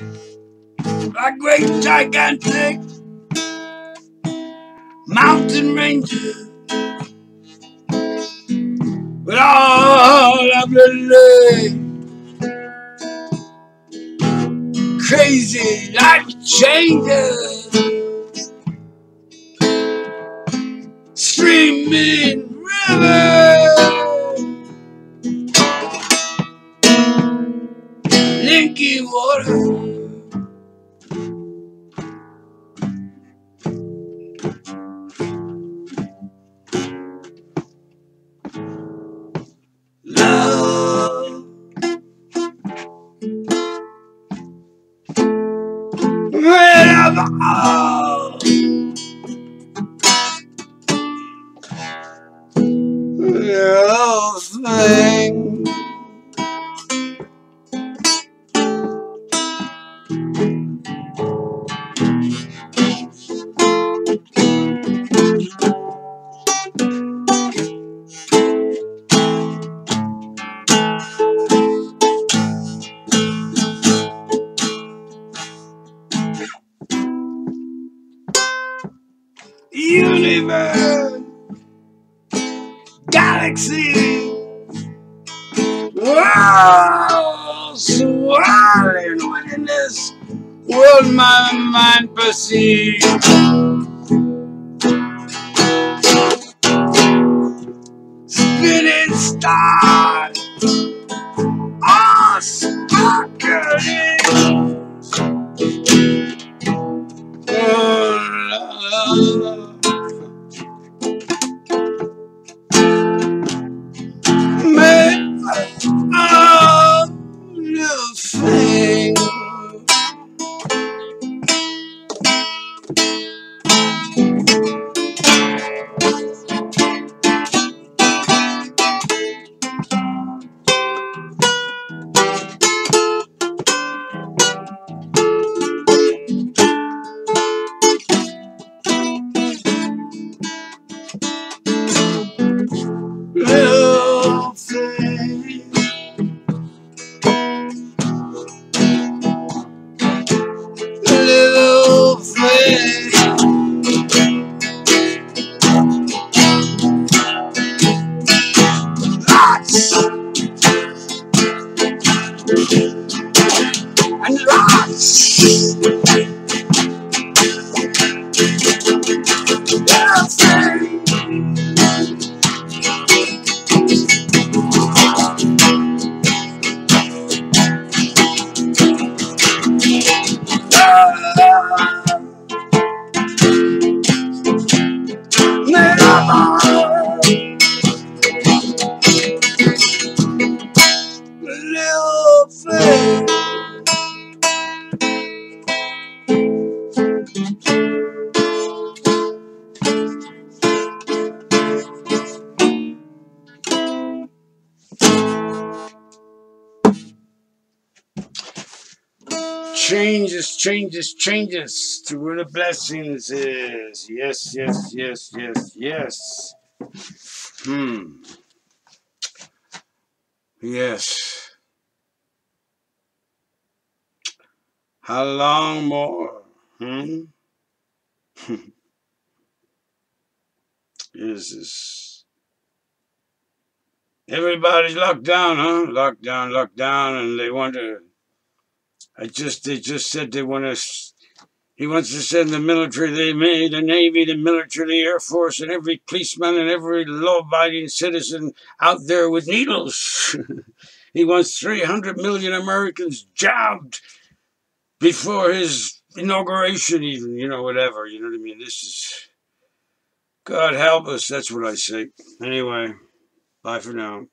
a great gigantic mountain ranger with all of the crazy life changes streaming river linky water Thank you. Universe galaxy wow swirling within this world my mind perceives spinning stars are sparkling oh, love. Lots little Changes, changes, changes to where the blessings is. Yes, yes, yes, yes, yes. Hmm. Yes. How long more? Hmm? This is everybody's locked down, huh? Locked down, locked down, and they want to. I just they just said they want to. He wants to send the military, they made the Navy, the military, the Air Force, and every policeman and every law-abiding citizen out there with needles. he wants 300 million Americans jabbed before his inauguration, even, you know, whatever. You know what I mean? This is. God help us. That's what I say. Anyway, bye for now.